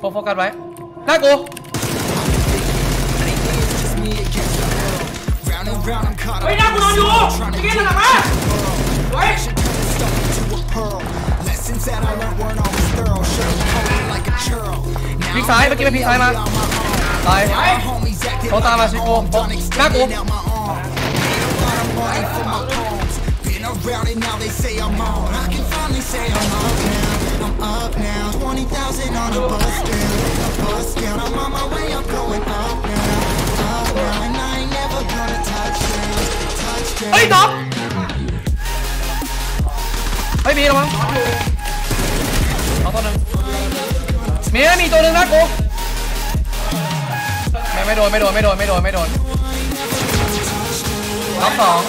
โฟโฟกัสไว้หน้ากูเฮ้ยหน้ากูนอนอยู่ไอ้เกมหลังมาเฮ้ย Lessons that I learned weren't always thorough. Should've coded like a churro. พลิกซ้ายเมื่อกี้ไปพลิกซ้ายมาตาย Homies acted เขาตามมาชิโก้โฟหน้ากู out my arm. Made a lot of money for my poems. Been around it now, they say I'm on. I can finally say I'm up now. I'm up now. 20,000 on a bus down. A bus down. I'm on my way, I'm going up now. Up now. And I ain't never gonna touch down. Touch down. เฮ้ยน็อกเฮ้ยมีหระวังเอาตัวหนึ่งมีนะมีตัวหนึ่งนะกูไม่ไม่โดนไม่โดนไม่โดนไม่โดนไม่โดนน็อกสอง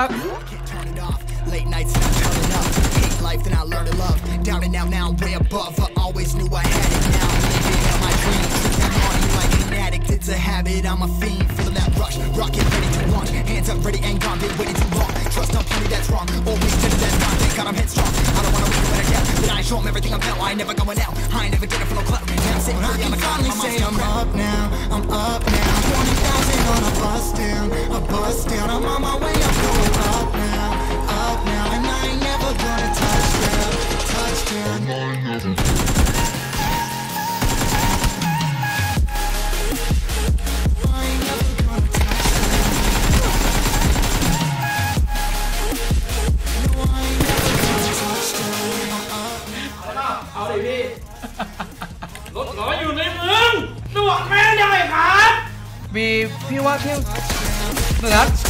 up. Late nights not coming up. Hate life, then I learn to love. Down and out now, way above. I always knew I had it now. It's a habit. I'm a fiend. Feeling that rush. Rocket ready to launch. Hands up, ready and gone. Been waiting too long. Trust on plenty that's wrong. Always steady that's not. Thank God I'm headstrong. I don't wanna wait when I get. But I ain't show 'em everything I'm now. I ain't never going out. I ain't never getting for no club. Now I'm sitting pretty on the cloud. My mind's still I'm up now. I'm up now. 20,000 on a bus down. A bus down. I'm on my way. I'm going up now. Up now. And I ain't never gonna touch down. Touch down. พี่ว่าที่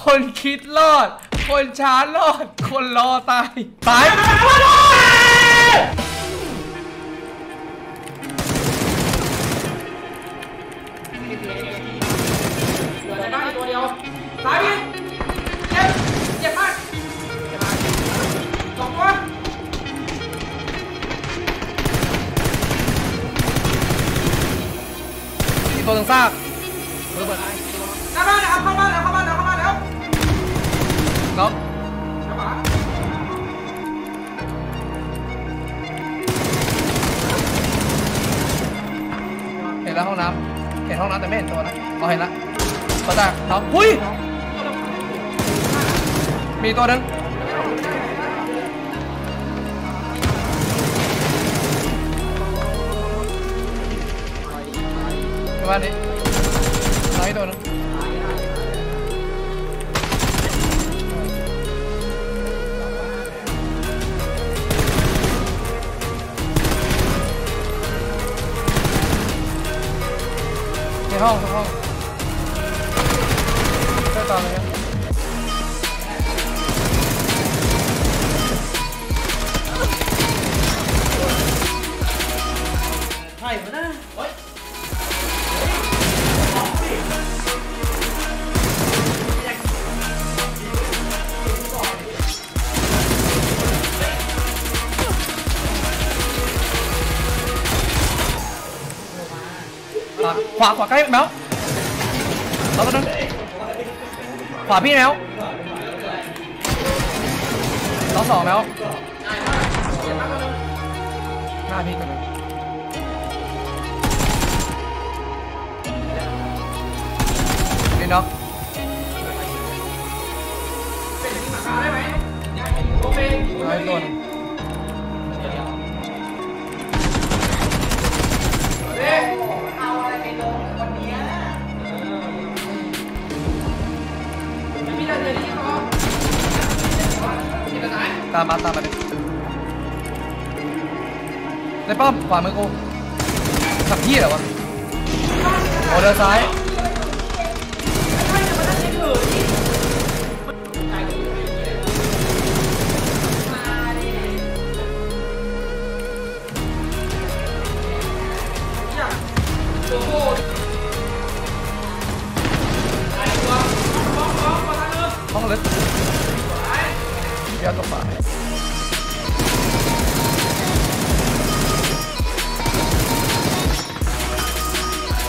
คนคิดรอด คนช้ารอด คนรอตาย ตายเหลือในบ้านอีกตัวเดียวซ้าย ตัวหนึ่งซากหน้าบ้านนะครับเข้าบ้านแล้วเข้าบ้านแล้วเข้าบ้านแล้วน็อกจังหวะเห็นแล้วห้องน้ำเห็นห้องน้ำแต่ไม่เห็นตัวนะเอาเห็นละตัวจากน็อกหุ้ยมีตัวหนึง ประมาณนี้น้อยตัวหนึงในห้องในห้องช่วยตามเลย ขวาขวาใกล้แมวเราตัวนึงขวาพี่แมวเราสองแมวหน้าพี่ตันนี่เนาะเป็นที่หลังคาได้ไหมโอเคไว้อีกตัวนึงเฮ้ามมาตามมาดิในป้อมขวามือกูขับพี่เหรอวะโอเดินซ้าย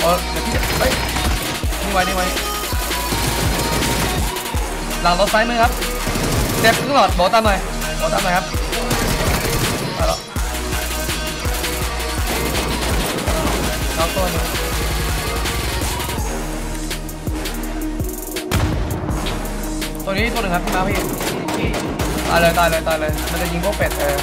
เออเดี๋ยวพี่เฮ้ยนี่ไว้นี่ไว้หลังรถซ้ายมือครับเจ็บครึ่งหลอดบอกตามหน่อยบอกตามหน่อยครับไปแล้วเอาตัวหนึงตัวนี้ตัวหนึ่งครับพี่มาพี่ตายเลยตายเลยตายเลยมันจะยิงพวกเป็ดเออ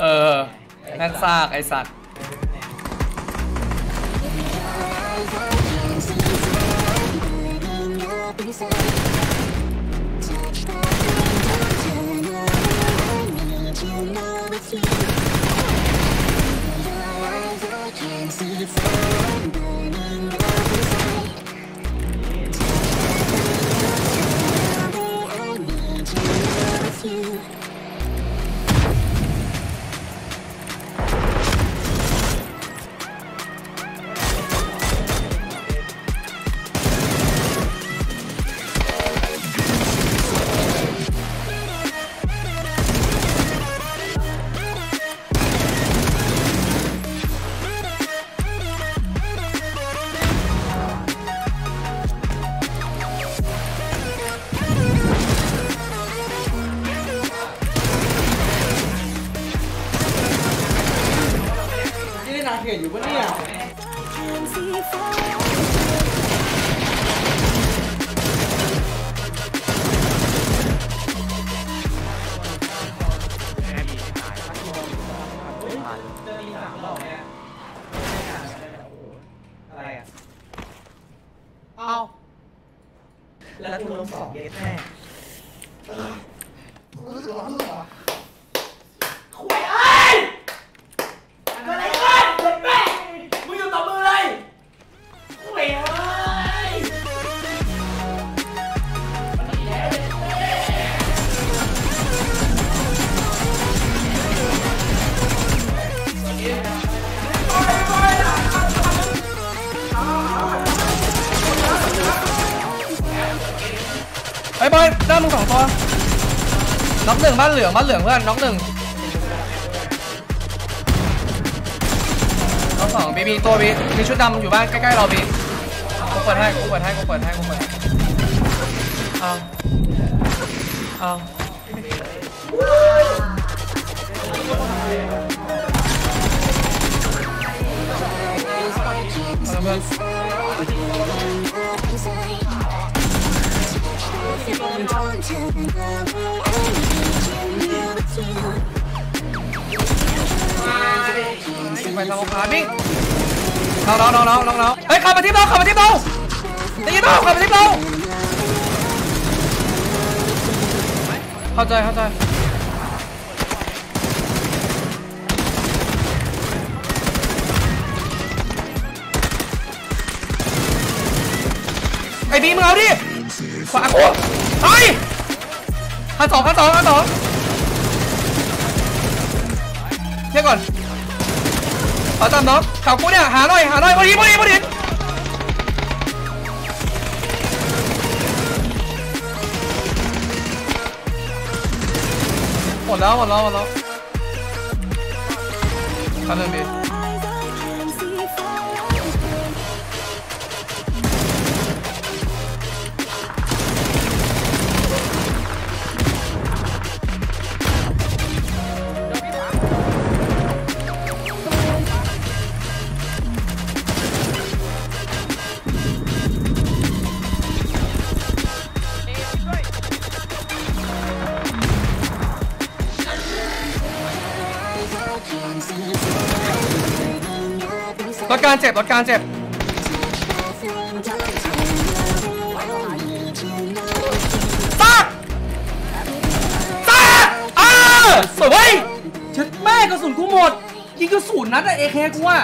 เออนั่นซากไอ้สัตว์ เขตอยู่ปะเนี่ย Can see fire. อะไรอะเอาแล้วคุณลงสองเย็ดแน่คุยเอ้ยเกิดอะไรขึ้นเด็กแม่ มึงอยู่ต่อมือเลยคุยเอ้ยไอ้บอยด้านมึงสองตัวน็อกหนึ่งบ้านเหลืองบ้านเหลืองเพื่อนน็อกหนึ่ง องบีบีตัวบีมีชุดดำอยู่บ้านใกล้ๆเราบีกูเปิดให้กูเปิดให้กูเปิดให้กูเปิดเอาเอาเอาเพื่อนไปทางขวาวิ่ง น้องน้องน้องน้องน้องน้องเฮ้ยขับมาที่เราขับมาที่เราตีเราขับมาที่เราเข้าใจเข้าใจไอ้บีมึงเอาดิขวากูไปขั้นสองขั้นสองขั้นสองเที่ยก่อน เอาตามน้องข่าวกูเนี่ยหาหน่อยหาหน่อยบอลหินบอลหินบอลหินหมดแล้วหมดแล้วหมดแล้วคันเริ่มดี ถการเจ็บรถการเจ็บซากซากอ้าสวยเว้ยเช็ดแม่กระสุนกูหมด ยิงกระสุนนัดอะเอเคกูอะ